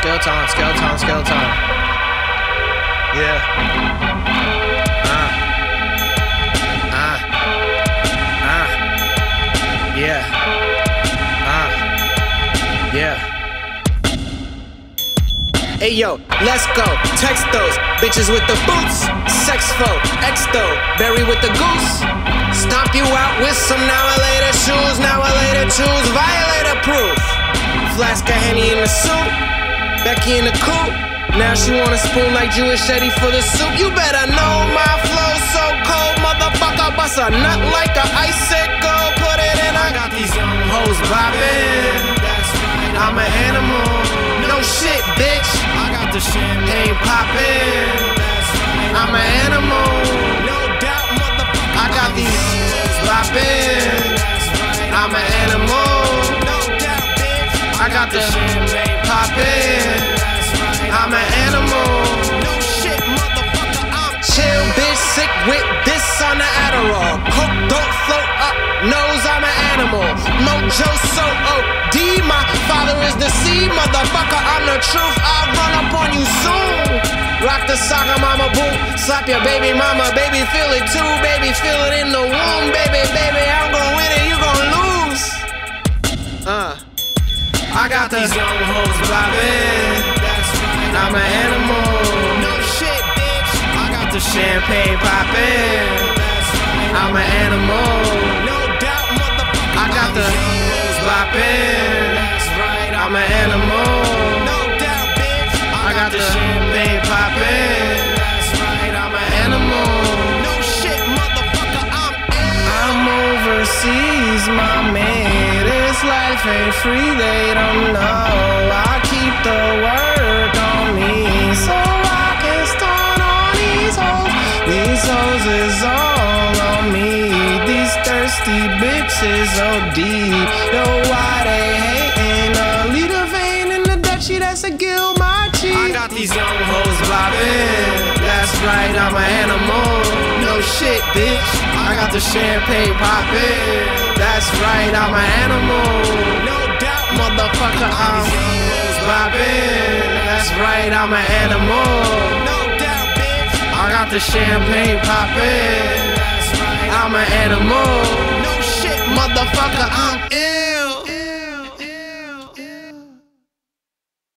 Skeleton, skeleton, skeleton. Yeah. Ah. Ah. Ah. Yeah. Ah. Yeah. Hey yo, let's go. Text those bitches with the boots. Sex foe, exto, berry with the goose. Stomp you out with some now I later shoes. Now later choose violator proof. Flask of Henny in the soup. Becky in the coop. Now she want a spoon like Jewish Eddie for the soup. You better know my flow so cold, motherfucker. Bust a nut like a icicle. Put it in. I got these young hoes bopping. I'm an animal. No shit, bitch. I got the champagne poppin'. I'm an animal. No doubt, motherfucker. I got these boppin'. I'm an animal. No doubt, bitch. I got the champagne poppin'. Motherfucker. I'm the truth. I'll run up on you soon. Rock the soccer, mama boom. Slap your baby mama, baby feel it too, baby feel it in the womb, baby, baby. I'm gonna win it, you gonna lose. Uh, I got these young hoes bobbing. I'm an animal. No shit, bitch. I got the champagne poppin'. I'm an animal. No doubt, motherfucker. I got the hoes boppin'. I'm an animal. No doubt, bitch. I got the champagne poppin'. I'm an animal. No shit, motherfucker. I'm I'm overseas, my man. This life ain't free, they don't know. I keep the work on me, so I can stun on these hoes. These hoes is all on me. These thirsty bitches OD. Know why they hating? These young hoes bobbing. That's right, I'm an animal. No shit, bitch. I got the champagne poppin'. That's right, I'm an animal. No doubt, motherfucker, I'm bobbing. That's right, I'm an animal. No doubt, bitch. I got the champagne poppin'. I'm an animal. No shit, motherfucker, I'm in.